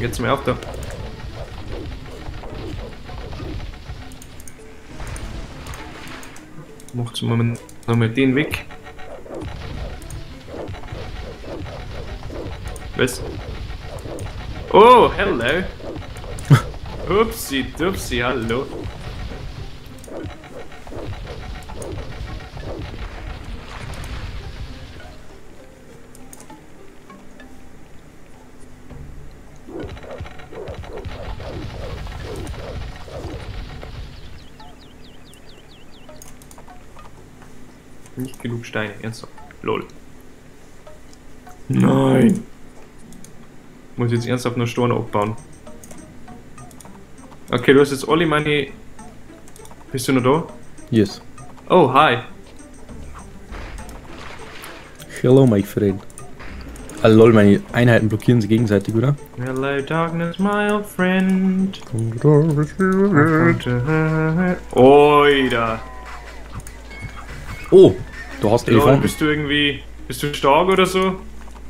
Jetzt mal auf da. Macht's mal nochmal den weg. Was? Oh, hello. Upsi, dupsi, hallo. Steine, ernsthaft. Lol. Nein. Muss jetzt ernsthaft noch Steine aufbauen. Okay, du hast jetzt alle meine... Bist du noch da? Yes. Oh, hi. Hello, my friend. Ah, lol, meine Einheiten blockieren sich gegenseitig, oder? Hello, darkness, my old friend. Oida. Oh, du hast Lol, Elefanten. bist du irgendwie... Bist du stark oder so?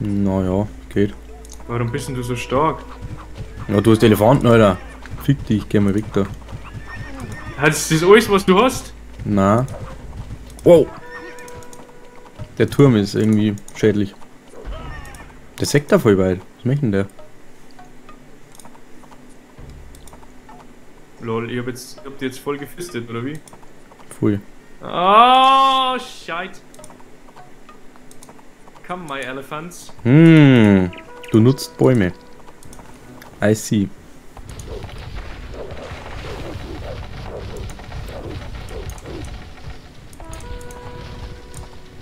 Naja, geht. Warum bist denn du so stark? Ja, du hast Elefanten, Alter. Fick dich, geh mal weg da. Hast du das alles, was du hast? Na. Wow. Der Turm ist irgendwie schädlich. Der Sekt da voll weit. Was macht denn der? Lol, ich hab jetzt... Ich hab die jetzt voll gefistet, oder wie? Voll. Oh, shite. Come, my elephants. Hm. Du nutzt Bäume. I see.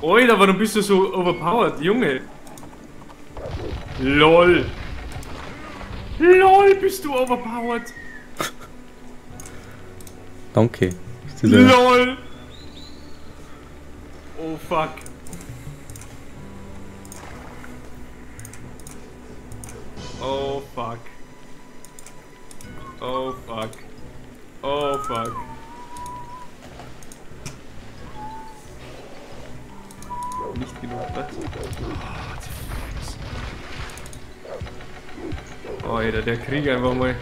Oida, warum bist du so overpowered, Junge? LOL. LOL, bist du overpowered? Danke. LOL. Oh fuck. Oh fuck. Oh fuck. Oh fuck. Nicht genug Platz. Oh, Alter, der Krieg einfach mal.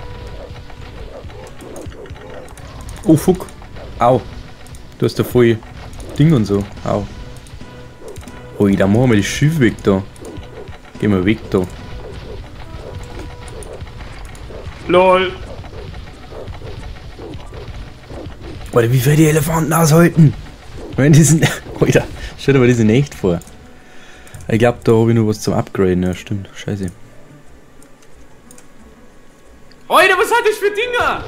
Oh fuck. Au. Du hast da voll Ding und so. Au. Ui, da machen wir das Schiff weg da. Geh mal weg da. LOL. Alter, wie viel die Elefanten aushalten? Wenn die sind. Alter, stell dir mal diese nicht vor. Ich glaub, da habe ich noch was zum Upgraden. Ja, stimmt. Scheiße. Alter, was hat das für Dinger?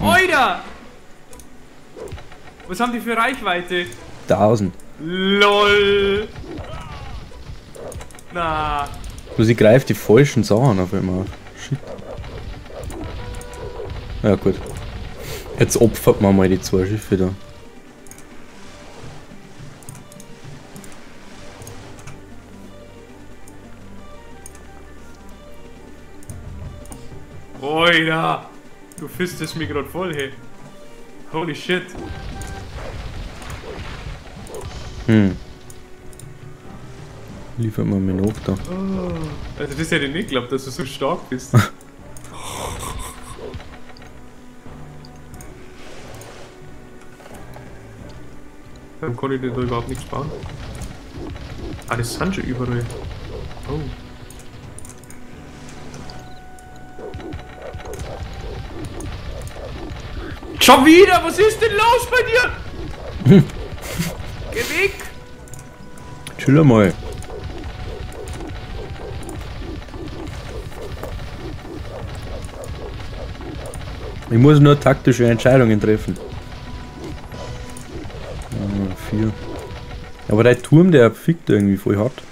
Alter! Was haben die für Reichweite? 1000. LOL! Na, Du, sie greift die falschen Sachen auf einmal. Shit. Ja, gut. Jetzt opfert man mal die zwei Schiffe da. Alter! Du fistest mich grad voll, hey. Holy shit. Hm. Liefert man mir noch da. Also das hätte ich nicht geglaubt, dass du so stark bist. Warum konnte ich denn da überhaupt nichts bauen? Ah, das sind schon überall. Oh. Schon wieder? Was ist denn los bei dir? Chill mal. Ich muss nur taktische Entscheidungen treffen. Ah, vier. Aber der Turm, der fickt irgendwie voll hart.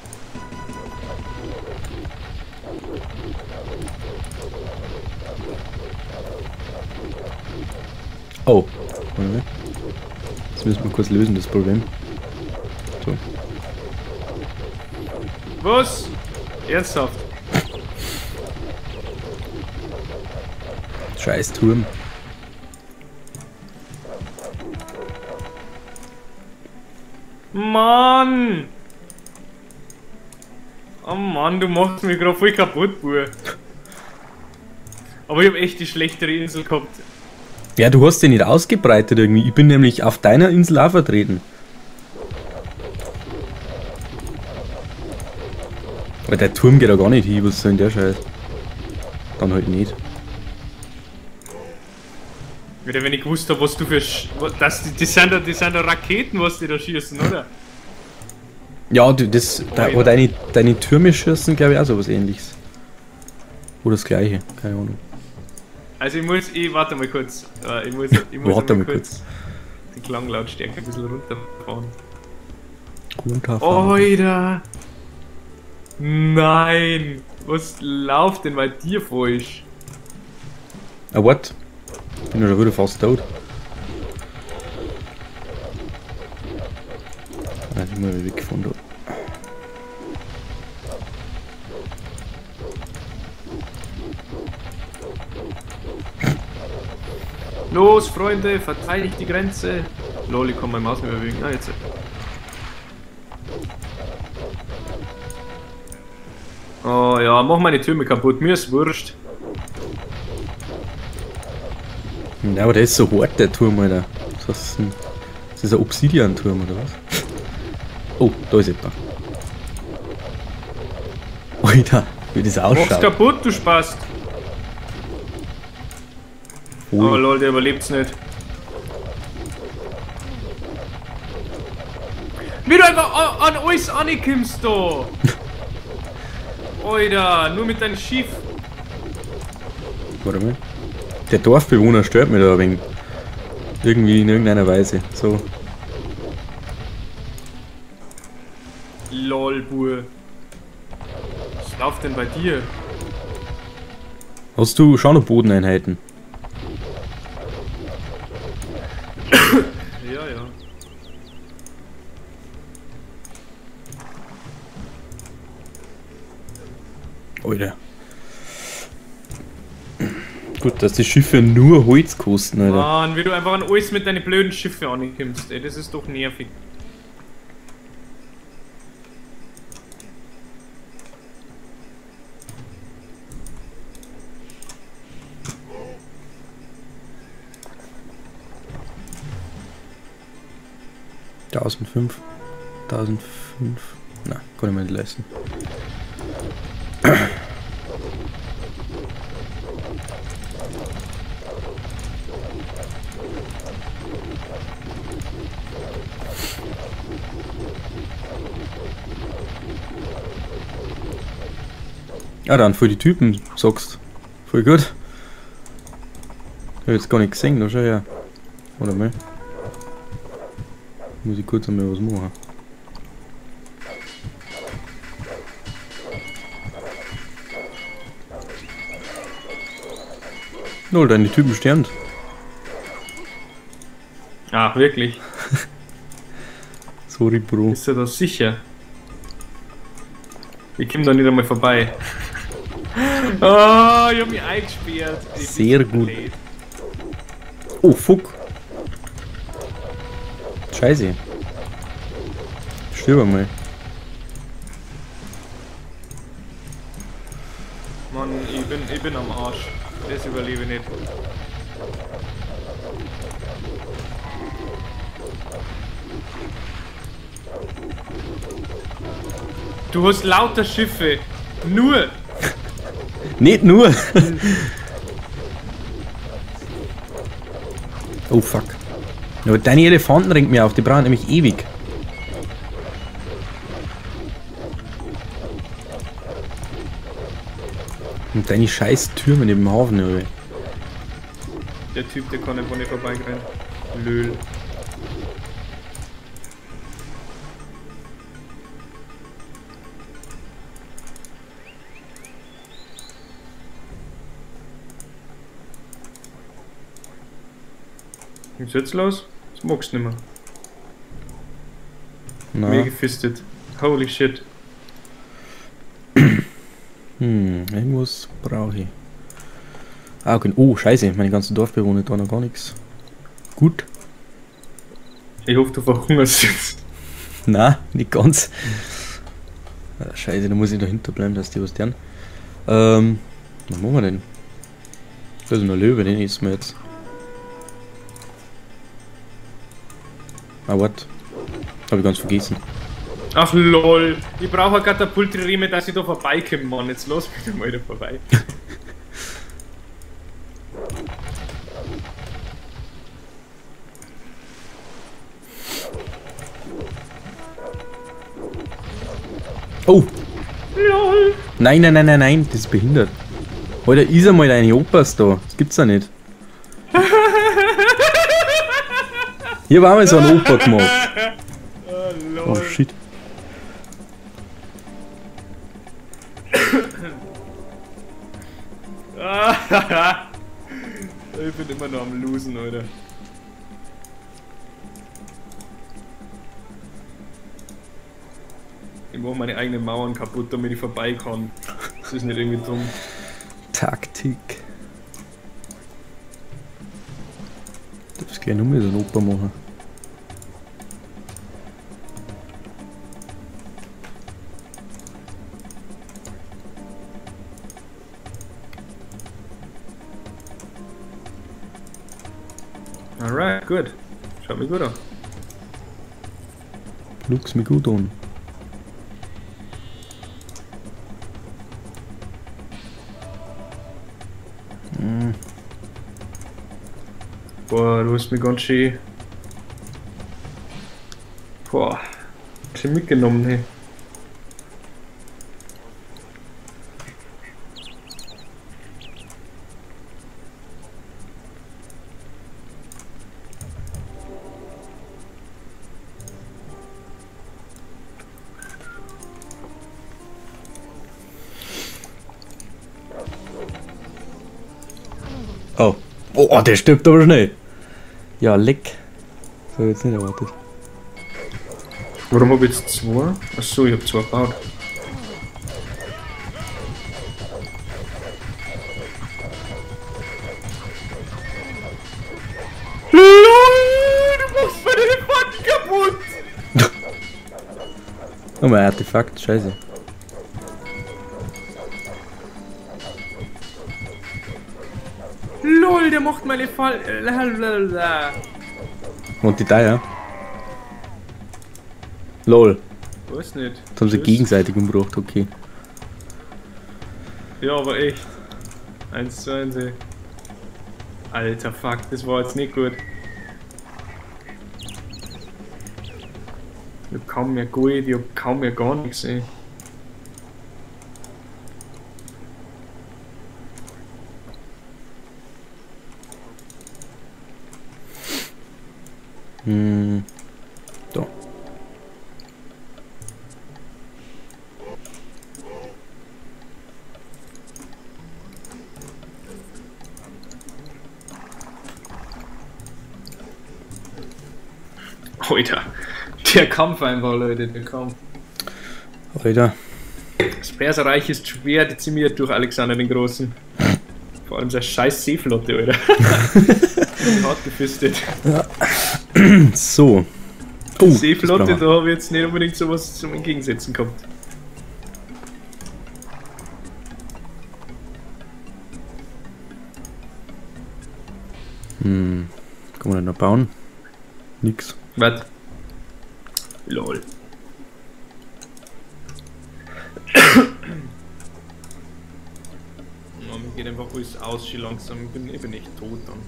Oh. Jetzt müssen wir kurz lösen, das Problem. So. Was? Ernsthaft? Scheiß Turm. Mann! Oh Mann, du machst mich gerade voll kaputt, Bur. Aber ich habe echt die schlechtere Insel gehabt. Ja, du hast den nicht ausgebreitet irgendwie. Ich bin nämlich auf deiner Insel auch vertreten. Aber der Turm geht da gar nicht hin, was soll denn der Scheiß? Dann halt nicht. Wieder wenn ich gewusst habe, was du für. Sch das, die, sind da, die sind da Raketen, was die da schießen, oder? Ja, du, das, da, aber deine, deine Türme schießen, glaube ich, auch sowas ähnliches. Oder das gleiche, keine Ahnung. Also ich muss, ich warte mal kurz. Äh, Ich muss, ich muss Warte mal kurz die Klanglautstärke ein bisschen runterfahren. Runterfahren. Alter! Nein! Was läuft denn bei dir falsch? Ah, what? Bin ja wieder fast tot. Ah, ich mal weg von da. Los, Freunde, verteidigt die Grenze! Lol, ich kann meine Maus nicht mehr bewegen. Ah, jetzt. Ja, mach meine Türme kaputt, mir ist wurscht. Ja, aber der ist so hart, der Turm, Alter. Was ist denn? Das ist ein Obsidian-Turm, oder was? Oh, da ist etwa. Alter, wie das Mach's ausschaut. kaputt, du! Oh Ui. lol, der überlebt's nicht. Wie du einfach an, an alles ankommst da! Alter, nur mit deinem Schiff. Warte mal. Der Dorfbewohner stört mich da ein wenig. Irgendwie in irgendeiner Weise. So. Lol, Bur. Was läuft denn bei dir? Hast du schon noch Bodeneinheiten? Ja, ja. Alter. Gut, dass die Schiffe nur Holz kosten, Alter. Mann, wie du einfach an alles mit deinen blöden Schiffen ankommst, ey, das ist doch nervig. 1005. 1005. Na, kann ich mir nicht leisten. Ja, dann für die Typen sagst. Voll gut. Ich hab jetzt gar nicht gesehen, da schau her. Oder mal. Muss ich kurz einmal was machen. Null, deine Typen sterben. Ach, wirklich? Sorry, Bro. Bist du da sicher? Ich komm da nicht einmal vorbei. Oh, ich hab mich eingesperrt. Ich Sehr gut. blöd. Oh, fuck. Scheiße. Stirb einmal. Mann, ich bin, ich bin am Arsch. Das überlebe ich nicht. Du hast lauter Schiffe. Nur. Nicht nur! oh fuck. Aber deine Elefanten ringt mir auf, die brauchen nämlich ewig. Und deine scheiß Türme neben dem Hafen, ey. Der Typ, der kann einfach nicht vorbeirennen. Löl. Ist jetzt los? Das magst du nicht mehr. Na, Mir gefistet. Holy shit. hm, irgendwas brauche ich. Ah, okay. Oh, scheiße, meine ganzen Dorfbewohner da noch gar nichts. Gut. Ich hoffe, du verhungerst jetzt. Na, nicht ganz. Ah, Scheiße, da muss ich dahinter bleiben, dass die was tun. Ähm, was machen wir denn? Da ist noch Löwe, den essen wir jetzt. Ah, what? Hab ich ganz vergessen. Ach lol, ich brauche eine Katapultriemen, dass ich da vorbeikomme, Mann. Jetzt los bitte mal da vorbei. Oh! lol. Nein, nein, nein, nein, nein, das ist behindert. Alter, ist einmal eine Opas da. Das gibt's ja nicht. Hier war mal so ein Opa gemacht. Oh Oh shit. ich bin immer noch am Losen, Alter. Ich mache meine eigenen Mauern kaputt, damit ich vorbei kann. Das ist nicht irgendwie dumm. Taktik. Du darfst gleich nur mehr so einen Opa machen. Schaut mir gut an. Lux mir gut an. Boah, du hast mich ganz schön. Boah, schön mitgenommen, hey. Oh. Oh, der stirbt aber schnell. Ja, leck. So, jetzt nicht erwartet. Warum hab ich jetzt zwei? Achso, ich hab zwei gebaut. LOL, du machst meine Elefanten kaputt! Oh, mein Artefakt, scheiße. Macht meine Fall. Und die da, ja? Lol. Weiß nicht. Jetzt haben sie Das- gegenseitig umgebracht, okay. Ja, aber echt. Eins zu eins, ey. Alter, fuck, das war jetzt nicht gut. Ich hab kaum mehr Gold, ich hab kaum mehr gar nichts, ey. Hm. Da. Alter, der Kampf einfach, Leute, der Kampf. Alter. Das Perserreich ist schwer dezimiert durch Alexander den Großen. Vor allem seine scheiß Seeflotte, Alter. Hart gefistet. So. Oh, Seeflotte, da habe ich jetzt nicht unbedingt sowas zum Entgegensetzen gehabt. Hm. Kann man denn noch bauen? Nix. Was? Lol. Geht einfach alles aus, schon langsam. Ich bin, ich bin echt tot dann.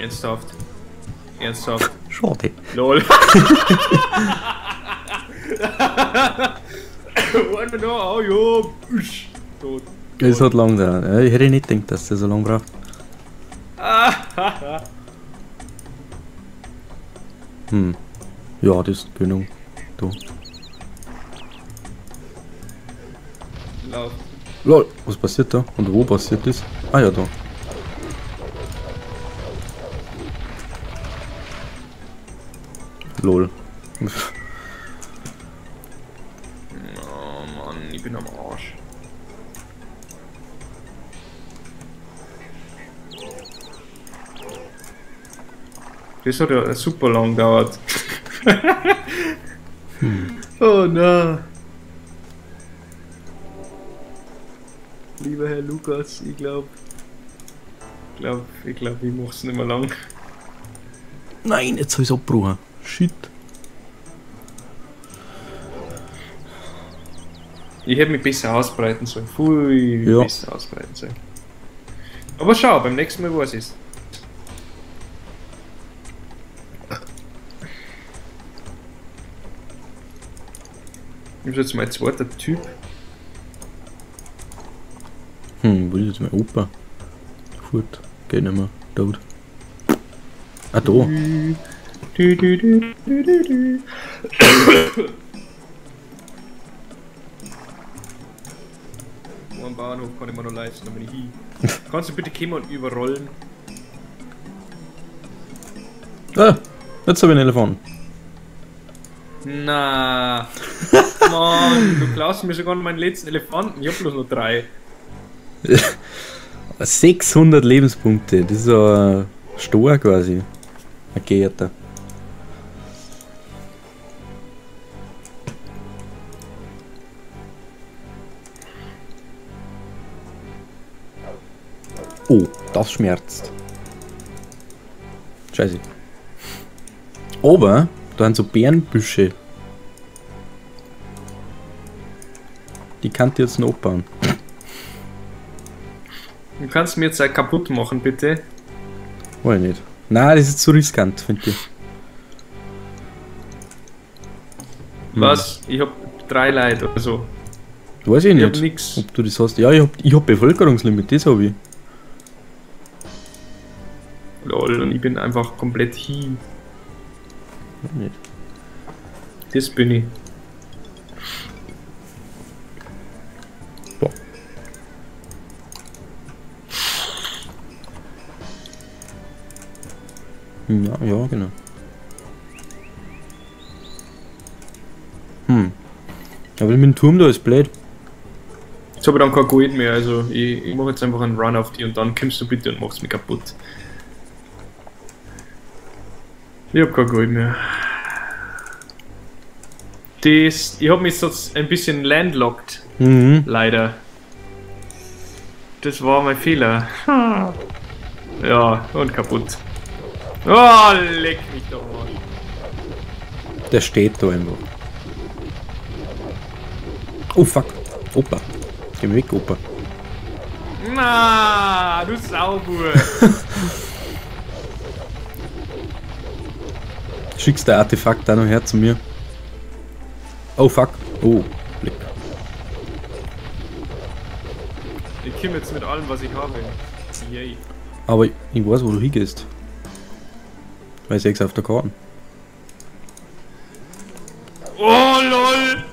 Ernsthaft. Ernsthaft. Schade. Lol. Noch, oh ja. Usch. Tot. Es hat lang gedauert. Ich hätte nicht gedacht, dass der so lange braucht. Hm. Ja, das ist genug. Da. Lauf. Lol, was passiert da? Und wo passiert das? Ah ja, da. Lol. Oh Mann, ich bin am Arsch. Das hat ja super lang gedauert. Oh na. Lieber Herr Lukas, ich glaube, ich glaube, ich glaube, ich mach's nicht mehr lang. Nein, jetzt habe ich es abgebrochen. Shit. Ich hätte mich besser ausbreiten sollen. Pfui, Ja. besser ausbreiten sollen. Aber schau, beim nächsten Mal was ist. Ich bin jetzt mein zweiter Typ. Hm, wo ist jetzt mein Opa? Furt. Geht nicht mehr. Tot. Ah, da. Du, du, du, du, du, du. Wo am Bahnhof kann ich mir noch leisten, da bin ich hin. Kannst du bitte kommen und überrollen? Ah, jetzt habe ich einen Elefant. Na, Mann, du klaust mir sogar meinen letzten Elefanten. Ich hab bloß noch drei. 600 Lebenspunkte. Das ist ein Stor quasi. Ein Geerter. Oh, das schmerzt. Scheiße. Aber, da sind so Bärenbüsche. Die kann ich jetzt noch abbauen. Du kannst mir jetzt halt kaputt machen, bitte. Ich nicht. Nein, das ist zu riskant, finde ich. Hm. Was? Ich hab drei Leute oder so. Weiß ich Ich hab nicht, nix. ob du das hast. Ja, ich hab, ich hab Bevölkerungslimit, das hab ich. Lol, und ich bin einfach komplett hin. Nicht. Das bin ich. Boah. Ja, ja, genau. Hm. Aber mit dem Turm da ist blöd. Jetzt habe ich dann kein Gold mehr, also ich, ich mache jetzt einfach einen Run auf die und dann kommst du bitte und machst mich kaputt. Ich hab kein Gold mehr. Das, ich habe mich so ein bisschen landlocked, Mhm. leider. Das war mein Fehler. Ja, und kaputt. Oh, leck mich doch mal. Der steht da einfach. Oh fuck. Opa. Geh weg, Opa. Na, du Saubur. Schickst der Artefakt da noch her zu mir. Oh fuck. Oh. Blick. Ich komme jetzt mit allem, was ich habe. Yay. Aber ich weiß, wo du hingehst. Weil ich sechs auf der Karte. Oh, lol!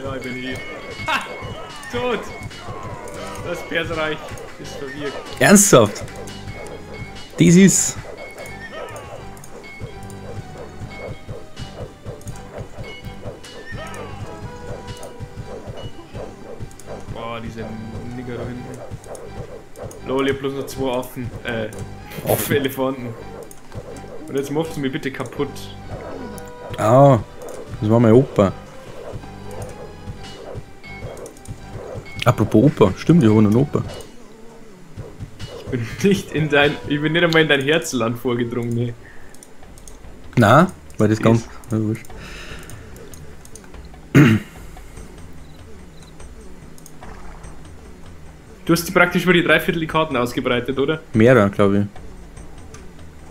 Ja, ich bin hier. Ha! Tot! Das Bärsreich ist verwirkt. Ernsthaft? Das ist. Boah, diese Nigger da hinten. Lol, hab bloß noch zwei Affen. Äh, Affen? Elefanten. Und jetzt machst du mich bitte kaputt. Ah, das war mein Opa. Apropos Opa, stimmt, ich habe einen Opa. Ich bin nicht in dein. Ich bin nicht einmal in dein Herzland vorgedrungen, ne. Na, weil das ganz. Ja, wurscht. Du hast praktisch über die Dreiviertel die Karten ausgebreitet, oder? Mehrer, glaube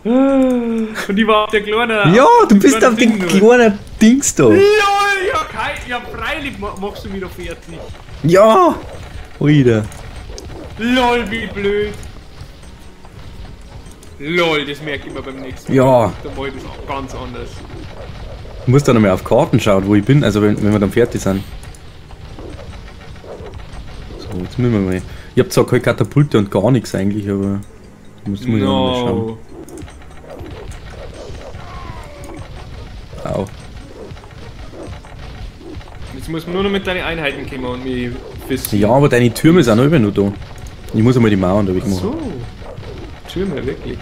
ich. Und die war auf der kleine. Ja, du bist auf dem kleinen Dings da. LOL, ja, kein, ja, freilich ma- machst du mich doch fertig. Ja! Wieder. LOL, wie blöd. LOL, das merke ich mir beim nächsten Mal. Ja. Da mach ich das auch ganz anders. Du musst dann einmal auf Karten schauen, wo ich bin, also wenn, wenn wir dann fertig sind. So, jetzt müssen wir mal. Ich hab zwar keine Katapulte und gar nichts eigentlich, aber. Da muss, muss ich auch mal schauen. No. Au. Jetzt muss man nur noch mit deinen Einheiten kommen und mich fischen. Ja, aber deine Türme sind auch immer noch da. Ich muss einmal die Mauern da wegmachen. So. Türme, wirklich.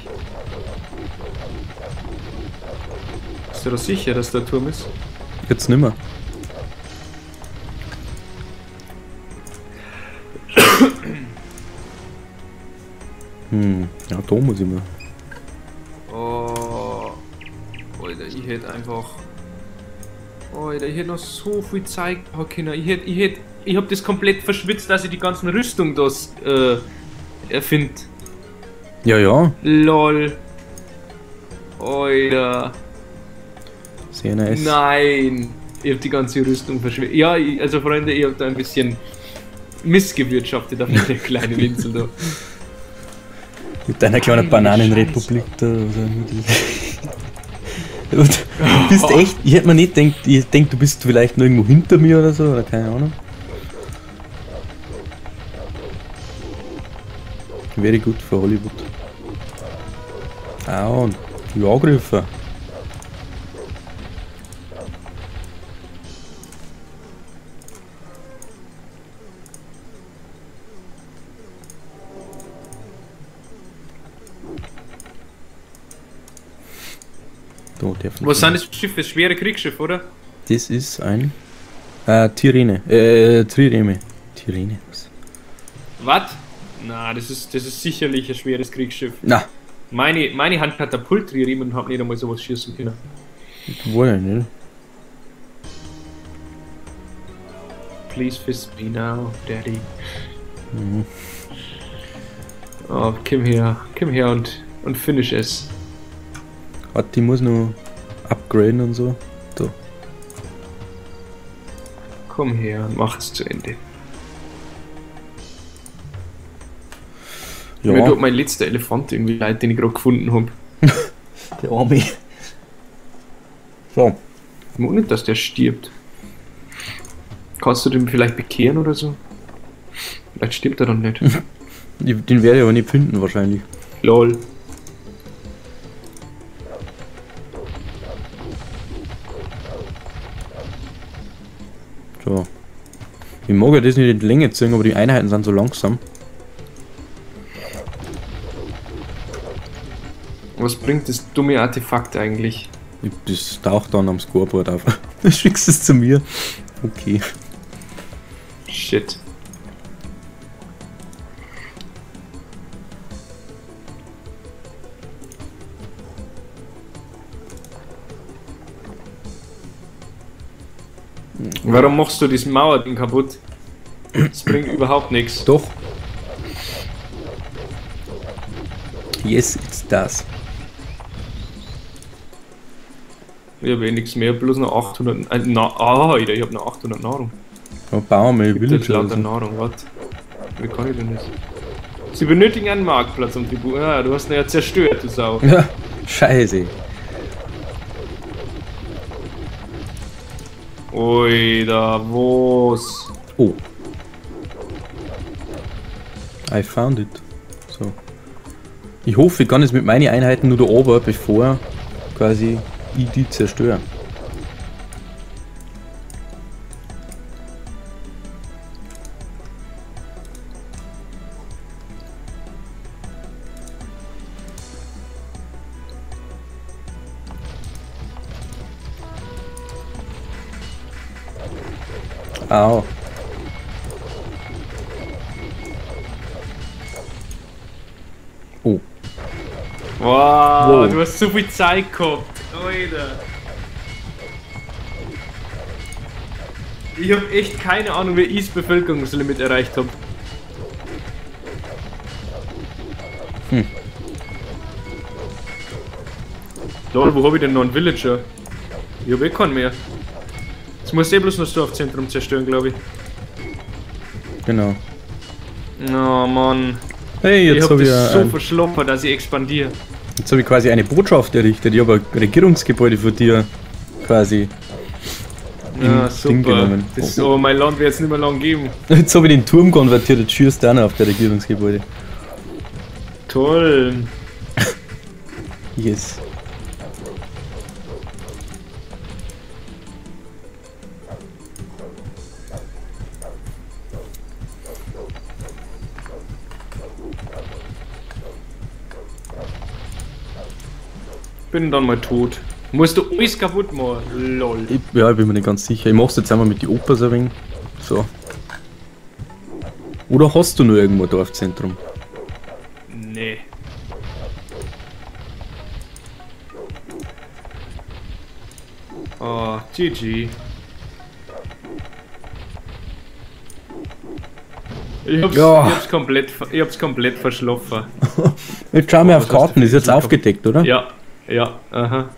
Bist du da sicher, dass der Turm ist? Jetzt nimmer. hm, ja, da muss ich mal. Oh. Alter, ich hätte einfach. Alter, ich hätte noch so viel Zeit haben können. Ich hätte, ich hätte, ich hab das komplett verschwitzt, dass ich die ganzen Rüstung das äh, erfind. Ja, ja, Lol. Alter. sehr nice. Nein. Ich hab die ganze Rüstung verschwitzt. Ja, ich, also Freunde, ich hab da ein bisschen missgewirtschaftet auf der kleinen Insel da. Mit deiner kleinen Bananenrepublik da. Oder du bist echt, ich hätte mir nicht gedacht, ich denke, du bist vielleicht noch irgendwo hinter mir oder so, oder keine Ahnung. Very good für Hollywood. Und die darf Was sind das für Schiffe? Schwere Kriegsschiff, oder? Das ist ein. Äh, Tirene. Äh, Trireme. Tirene. Was? Was? Na, das ist, das ist sicherlich ein schweres Kriegsschiff. Na, Meine, meine Hand Katapultriemen und hab nicht einmal sowas schießen können. wohl ja nicht. Please fist me now, Daddy. Mhm. Oh, komm her, komm her und, und finish es. Warte, die muss noch upgraden und so. Da. Komm her und mach es zu Ende. Mir Ja, tut mein letzter Elefant irgendwie leid, den ich gerade gefunden hab. der Arme. So. Ich mag nicht, dass der stirbt. Kannst du den vielleicht bekehren oder so? Vielleicht stirbt er dann nicht. Den werde ich aber nicht finden wahrscheinlich. Lol. So. Ich mag ja das nicht in die Länge ziehen, aber die Einheiten sind so langsam. Was bringt das dumme Artefakt eigentlich? Ich- Das taucht dann am Scoreboard auf. Du schickst es zu mir. Okay. Shit. Warum machst du diesen Mauerding kaputt? Das bringt überhaupt nichts. Doch. Yes, it's das. Ich habe eh nichts mehr, bloß noch 800. Äh, na, ah, Alter, ich habe noch 800 Nahrung. Ja, Gibt Village das oder lauter so. Nahrung, was? Wie kann ich denn das? Sie benötigen einen Marktplatz um Tribut. Ja, du hast ihn ja zerstört, du Sau. Ja, scheiße. Oida, was? Oh. I found it. So. Ich hoffe, ich kann es mit meinen Einheiten nur da oben, bevor quasi die zerstöre. Au. Oh. Wow, Wow. du hast so viel Zeit gehabt. Alter. Ich habe echt keine Ahnung, wie ich das Bevölkerungslimit erreicht habe. Hm. Lol, wo habe ich denn noch einen Villager? Ich habe eh keinen mehr. Jetzt muss ich eh bloß noch das Dorfzentrum zerstören, glaube ich. Genau. Oh Mann. Hey, Ich jetzt habe habe ich, das so ein, verschloppen, dass ich expandiere. Jetzt hab ich quasi eine Botschaft errichtet. Ich habe ein Regierungsgebäude von dir quasi. Ja, Ding genommen. Das, oh, mein Land wird es nicht mehr lang geben. Jetzt habe ich den Turm konvertiert, jetzt auch noch auf der Regierungsgebäude. Toll. Yes. Bin dann mal tot. Musst du alles kaputt machen. Lol. Ich, ja, ich bin mir nicht ganz sicher. Ich mach's jetzt einmal mit die Oper so ein wenig. So. Oder hast du nur irgendwo ein Dorfzentrum? Nee. Oh, GG. Ich hab's, Ja. ich hab's komplett, ich hab's komplett verschlafen. Jetzt schauen wir Oh, auf Karten, ist jetzt aufgedeckt, oder? Ja, ja, aha.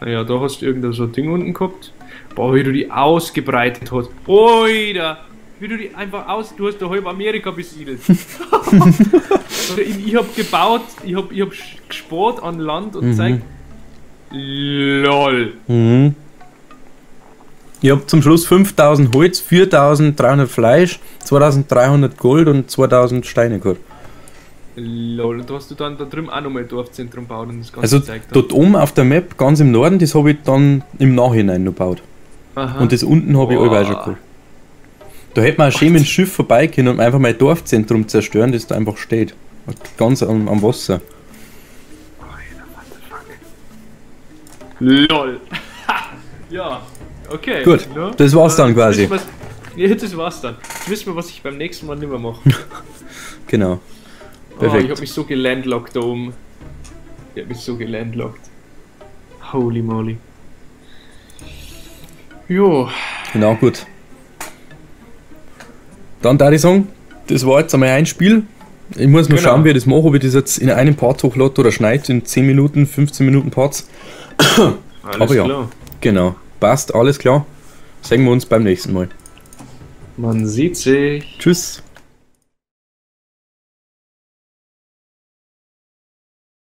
Naja, da hast du irgendein so Ding unten gehabt. Boah, wie du die ausgebreitet hast. Oida! Wie du die einfach aus. Du hast da halb Amerika besiedelt. Oder ich, hab gebaut, ich hab, ich hab gespart an Land und Mhm. zeigt. LOL. Mhm. Ich hab zum Schluss 5000 Holz, 4300 Fleisch, 2300 Gold und 2000 Steine gehabt. LOL. Und da hast du dann da drüben auch nochmal ein Dorfzentrum gebaut und das ganze Also da. dort oben auf der Map, ganz im Norden, das habe ich dann im Nachhinein noch gebaut. Aha. Und das unten habe ich Boah. allweil schon geholt. Da hätte man auch schön mit dem Schiff vorbei können und einfach mein Dorfzentrum zerstören, das da einfach steht. Ganz am, am Wasser. LOL. ja, okay. Gut, Ja. das war's dann Jetzt quasi. Ja, das war's dann. Jetzt wissen wir, was ich beim nächsten Mal nicht mehr mache. Genau. Oh, Perfekt. ich hab mich so gelandlockt da oben. Ich hab mich so gelandlockt. Holy moly. Jo, Genau, gut. Dann da ich sagen, das war jetzt einmal ein Spiel. Ich muss mal Genau. schauen, wie ich das mache, ob ich das jetzt in einem Part hochlade oder schneide, in 10 Minuten, 15 Minuten Parts. alles Aber ja. klar. Genau. Passt, alles klar. Sehen wir uns beim nächsten Mal. Man sieht sich. Tschüss.